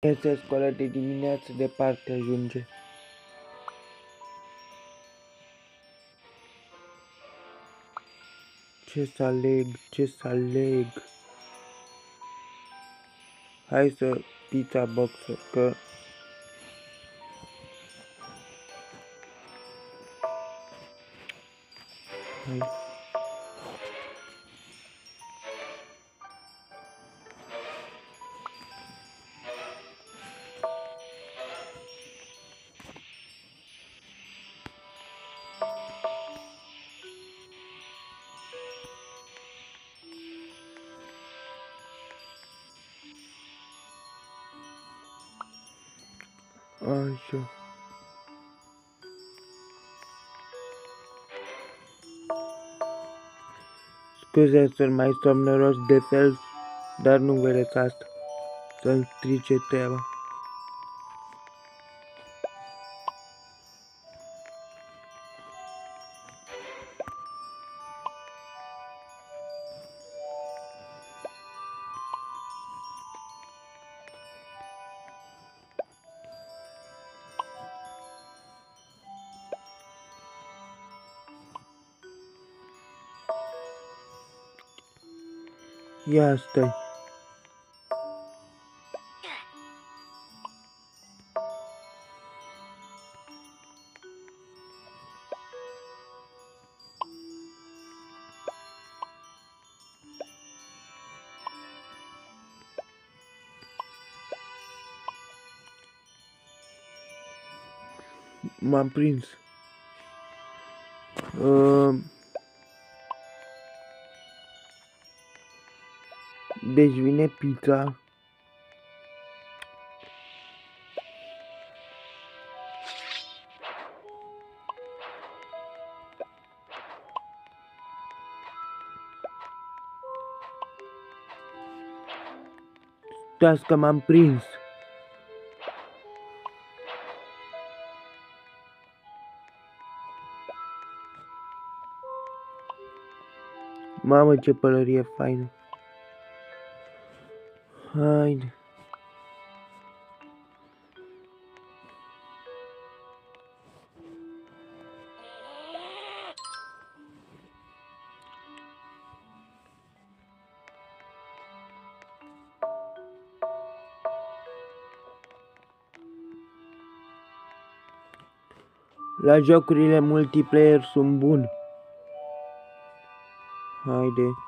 El se scoală de dimineață, departe ajunge. Ce să aleg, ce să aleg. Hai să pizza boxer, că Hai. Așa. Scuze, sunt mai somnoros de fel, dar nu vedeți asta. Să-mi strice treaba. Ia stai. M-am prins. Uh, deci vine pizza. Stați că m-am prins. Mamă, ce pălărie faină. Haide. La jocurile multiplayer sunt bun. Haide.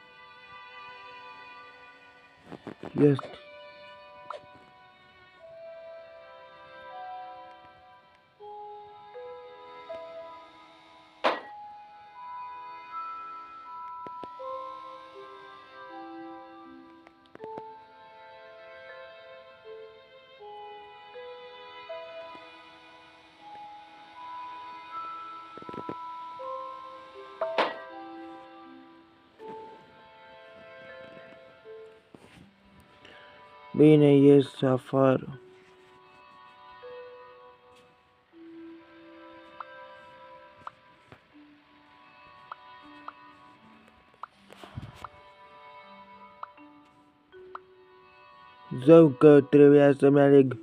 Yes. Mașina. Mamă. Este. Bine, ies afară. Zău că trebuia să-mi aleg.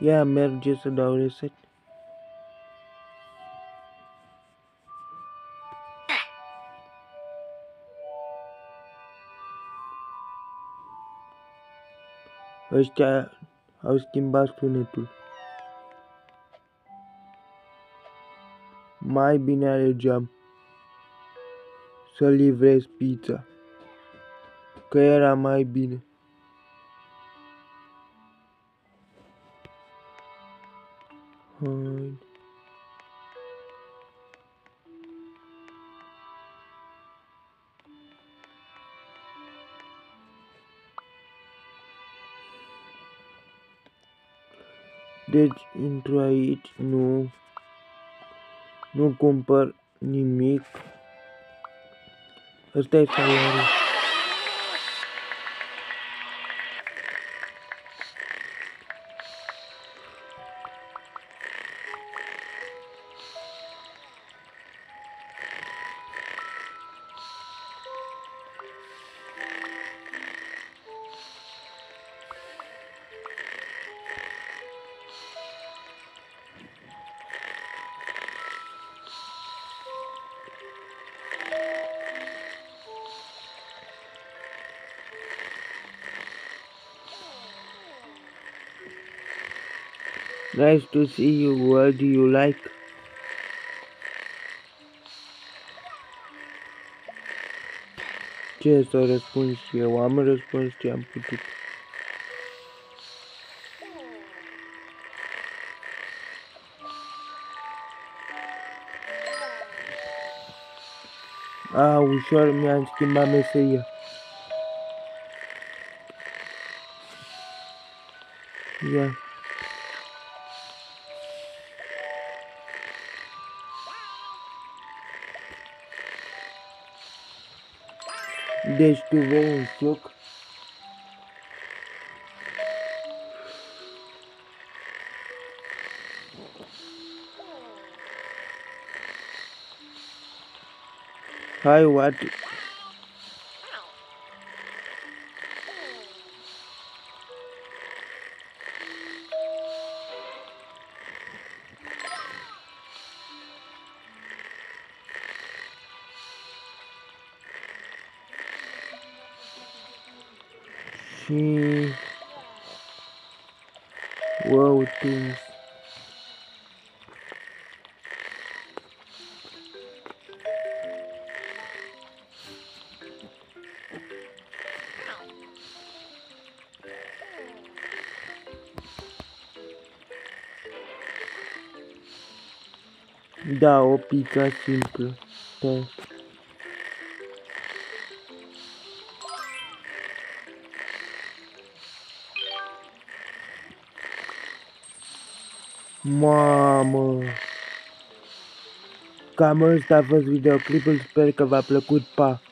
Ia merge Ăștia au schimbat sunetul. Mai bine alegeam să livrez pizza, că era mai bine. Hai. Deci intru aici, nu, nu cumpăr nimic. Ăsta e salariul. Nice to see you. What do you like? Ce să răspund și eu? Am răspuns ce am putut. A, ușor mi-am schimbat meseria. Ia. Yeah. Deci tu vei un suc. Hai, what? Sim. Uau, Tunes. Da o simples. Tá. Mamă! Cam ăsta a fost videoclipul, sper că v-a plăcut, pa!